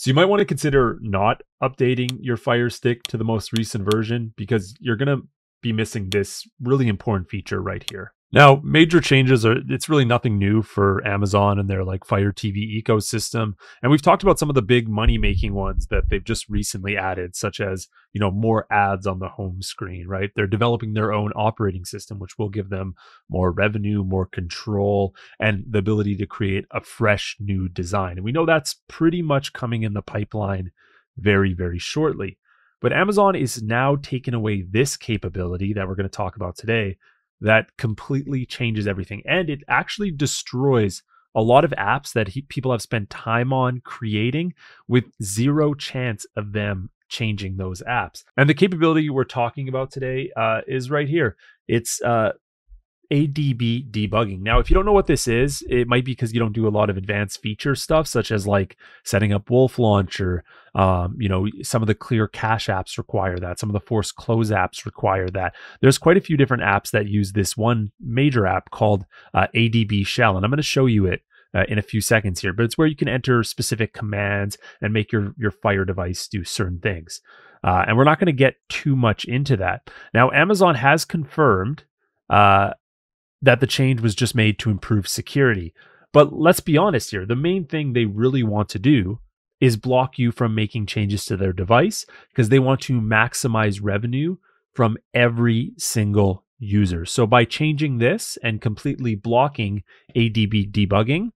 So you might want to consider not updating your Fire Stick to the most recent version because you're going to be missing this really important feature right here. Now, major changes are it's really nothing new for Amazon and their like Fire TV ecosystem. And we've talked about some of the big money-making ones that they've just recently added, such as, you know, more ads on the home screen, right? They're developing their own operating system, which will give them more revenue, more control, and the ability to create a fresh new design. And we know that's pretty much coming in the pipeline very, very shortly. But Amazon is now taking away this capability that we're going to talk about today that completely changes everything. And it actually destroys a lot of apps that he, people have spent time on creating with zero chance of them changing those apps. And the capability we're talking about today uh, is right here. It's uh, ADB debugging. Now, if you don't know what this is, it might be because you don't do a lot of advanced feature stuff, such as like setting up Wolf Launcher. Um, you know, some of the clear cache apps require that. Some of the force close apps require that. There's quite a few different apps that use this one major app called uh, ADB Shell, and I'm going to show you it uh, in a few seconds here. But it's where you can enter specific commands and make your your Fire device do certain things. Uh, and we're not going to get too much into that. Now, Amazon has confirmed uh, that the change was just made to improve security. But let's be honest here the main thing they really want to do is block you from making changes to their device because they want to maximize revenue from every single user. So by changing this and completely blocking ADB debugging,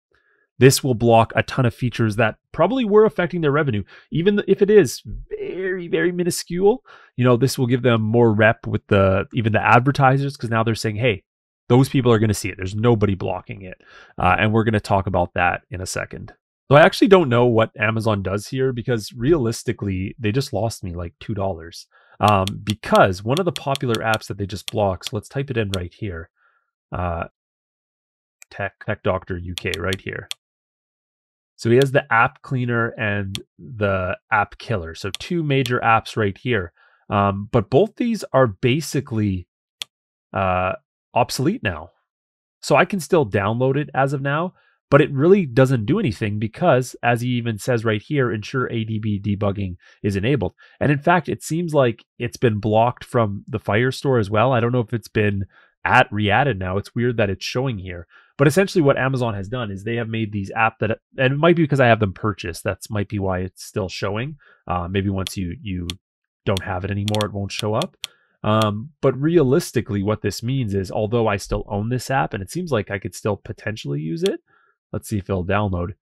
this will block a ton of features that probably were affecting their revenue even if it is very very minuscule you know this will give them more rep with the even the advertisers because now they're saying hey those people are going to see it. There's nobody blocking it. Uh, and we're going to talk about that in a second. So I actually don't know what Amazon does here because realistically, they just lost me like $2. Um, because one of the popular apps that they just blocked, so let's type it in right here. Uh, Tech, Tech Doctor UK right here. So he has the app cleaner and the app killer. So two major apps right here. Um, but both these are basically uh, obsolete now. So I can still download it as of now, but it really doesn't do anything because, as he even says right here, ensure ADB debugging is enabled. And in fact, it seems like it's been blocked from the Fire Store as well. I don't know if it's been at re-added now. It's weird that it's showing here. But essentially, what Amazon has done is they have made these app that, and it might be because I have them purchased. That's might be why it's still showing. Uh, maybe once you you don't have it anymore, it won't show up. Um, but realistically, what this means is, although I still own this app and it seems like I could still potentially use it, let's see if it'll download.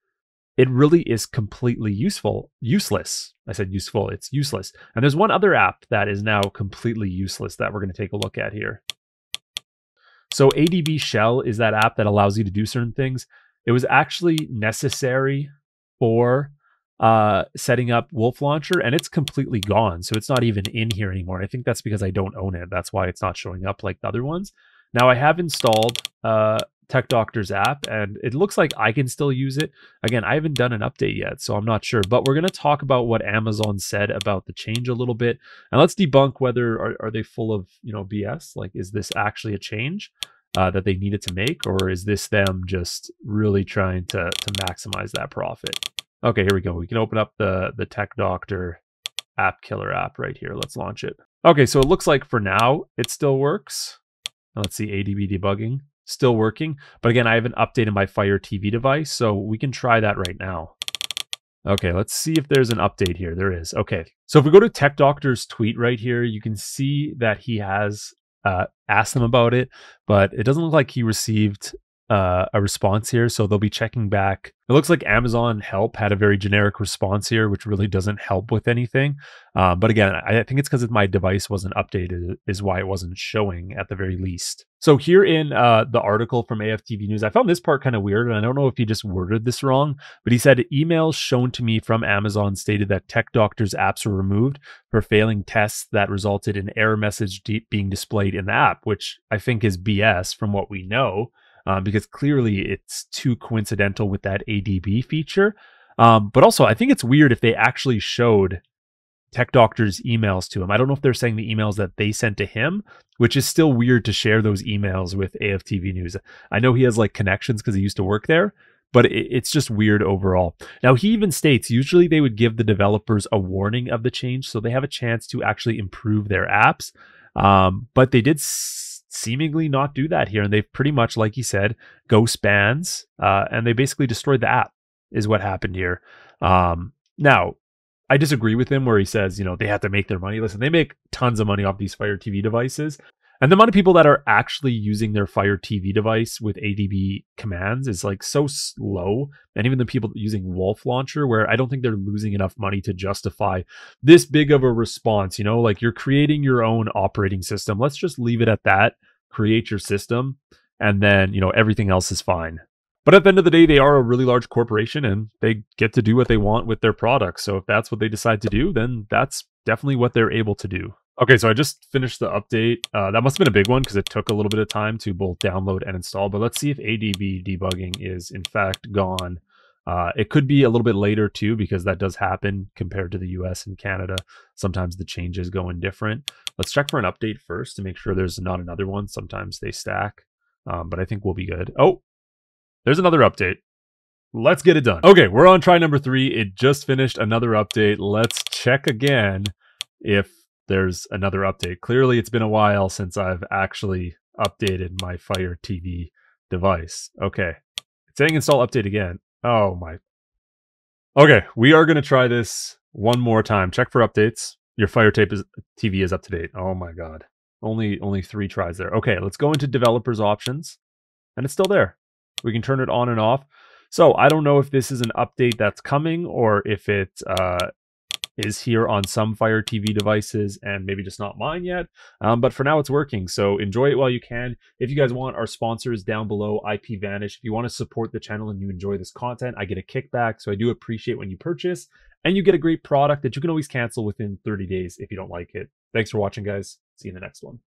It really is completely useful, useless. I said useful, it's useless. And there's one other app that is now completely useless that we're going to take a look at here. So ADB Shell is that app that allows you to do certain things. It was actually necessary for uh, setting up Wolf Launcher, and it's completely gone. So it's not even in here anymore. I think that's because I don't own it. That's why it's not showing up like the other ones. Now I have installed uh, Tech Doctor's app, and it looks like I can still use it. Again, I haven't done an update yet, so I'm not sure. But we're going to talk about what Amazon said about the change a little bit, and let's debunk whether are, are they full of you know BS. Like, is this actually a change? Uh, that they needed to make, or is this them just really trying to to maximize that profit? Okay, here we go. We can open up the, the Tech Doctor app killer app right here. Let's launch it. Okay, so it looks like for now it still works. Let's see ADB debugging still working. But again, I haven't updated my Fire TV device, so we can try that right now. Okay, let's see if there's an update here. There is. Okay, so if we go to Tech Doctor's tweet right here, you can see that he has uh, asked them about it, but it doesn't look like he received uh, a response here. So they'll be checking back. It looks like Amazon Help had a very generic response here, which really doesn't help with anything. Um, but again, I think it's because my device wasn't updated, is why it wasn't showing at the very least. So here in uh, the article from AFTV News, I found this part kind of weird, and I don't know if he just worded this wrong, but he said emails shown to me from Amazon stated that Tech Doctor's apps were removed for failing tests that resulted in error message being displayed in the app, which I think is BS from what we know um, because clearly it's too coincidental with that ADB feature. Um, but also, I think it's weird if they actually showed Tech Doctor's emails to him. I don't know if they're saying the emails that they sent to him, which is still weird to share those emails with AFTV News. I know he has like connections because he used to work there, but it, it's just weird overall. Now, he even states usually they would give the developers a warning of the change so they have a chance to actually improve their apps. Um, but they did seemingly not do that here. And they've pretty much, like he said, ghost bans, uh, and they basically destroyed the app, is what happened here. Um, now, I disagree with him where he says, you know, they have to make their money. Listen, they make tons of money off these Fire TV devices. And the amount of people that are actually using their Fire TV device with ADB commands is like so slow. And even the people using Wolf Launcher, where I don't think they're losing enough money to justify this big of a response. You know, like you're creating your own operating system. Let's just leave it at that. Create your system. And then, you know, everything else is fine. But at the end of the day, they are a really large corporation and they get to do what they want with their products. So if that's what they decide to do, then that's definitely what they're able to do. Okay, so I just finished the update. Uh, that must have been a big one because it took a little bit of time to both download and install. But let's see if ADB debugging is in fact gone. Uh, it could be a little bit later too because that does happen compared to the US and Canada. Sometimes the changes go in different. Let's check for an update first to make sure there's not another one. Sometimes they stack, um, but I think we'll be good. Oh, there's another update. Let's get it done. Okay, we're on try number three. It just finished another update. Let's check again if there's another update. Clearly, it's been a while since I've actually updated my Fire TV device. Okay. It's saying install update again. Oh my. Okay, we are going to try this one more time. Check for updates. Your Fire tape is, TV is up to date. Oh my god. Only only 3 tries there. Okay, let's go into developers options. And it's still there. We can turn it on and off. So I don't know if this is an update that's coming or if it uh, is here on some Fire TV devices and maybe just not mine yet. Um, but for now, it's working. So enjoy it while you can. If you guys want, our sponsors down below, IP Vanish. If you want to support the channel and you enjoy this content, I get a kickback. So I do appreciate when you purchase and you get a great product that you can always cancel within 30 days if you don't like it. Thanks for watching, guys. See you in the next one.